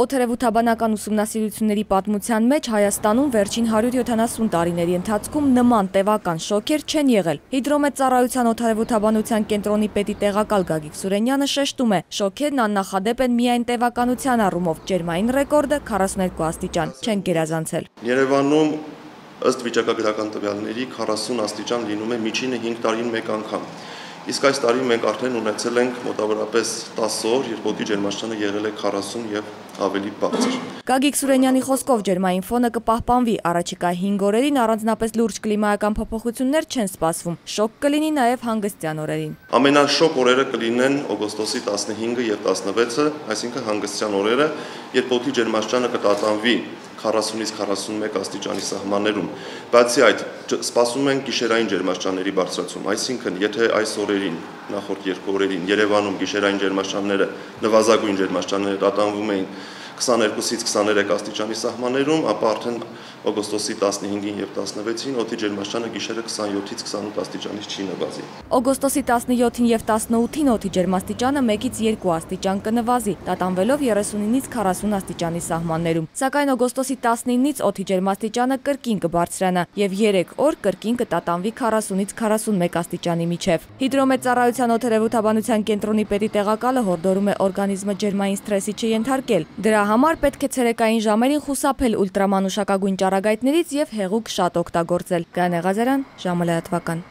Օթերևութաբանական ուսումնասիրությունների պատմության մեջ Հայաստանում վերջին 170 տարիների ընթացքում նման տևական շոքեր չեն եղել։ Հիդրոմեծառայության օթերևութաբանության կենտրոնի պետի տեղակալ Գագիկ Սուրենյանը շեշտում է, շոքերն աննախադեպ են միայն տևականության առումով, ջերմային ռեկորդը 42 աստիճան չեն գերազանցել։ Երևանում ըստ վիճակագրական տվյալների 40 աստիճան լինում է միջինը 5 տարին մեկ անգամ։ Իսկ այս տարի մենք արդեն ունեցել ենք մոտավորապես 10 օր, երբ օդի ջերմաստիճանը եղել է 40 եւ ավելի բարձր։ Գագիկ Սուրենյանի խոսքով ջերմային ֆոնը կպահպանվի, առաջիկա 5 օրերին առանձնապես լուրջ կլիմայական փոփոխություններ չեն սպասվում։ Շոկ կլինի նաեւ հանգստյան օրերին։ Ամենաշոկ օրերը կլինեն օգոստոսի 15-ը եւ 16-ը, այսինքն հանգստյան օրերը, երբ օդի ջերմաստիճանը կտատանվի 40-ից 41 աստիճանի սահմաններում։ Բացի այդ, սպասում են գիշերային ջերմաստիճանների բարձրացում, այսինքն եթե այս օրերին, նախորդ երկու օրերին Երևանում գիշերային ջերմաստիճանները նվազագույն ջերմաստիճանները տատանվում էին 22-ից 23 աստիճանի սահմաններում, ապա արդեն օգոստոսի 15-ին եւ 16-ին օդի ջերմաստիճանը գիշերը 27-ից 28 աստիճանից չի նվազի։ Օգոստոսի 17-ին եւ 18-ին օդի ջերմաստիճանը 1-ից 2 աստիճան կնվազի, տատանվելով 39-ից 40 աստիճանի սահմաններում։ Սակայն օգոստոսի 19-ից օդի ջերմաստիճանը կրկին կբարձրանա եւ 3 օր կրկին կտատանվի 40-ից 41 աստիճանի միջև։ Հիդրոմեծառայության օթերևութաբանության կենտրոնի պետի տեղակալը հորդորում է օրգանիզմը ջերմային սթրեսի չենթարկել։ Դրա համար պետք է ցերեկային ժամերին խուսափել ուլտրամանուշակագույն ճառագայթներից եւ հեղուկ շատ օգտագործել։ Գաներ Ղազարյան, ժամը լրատվական։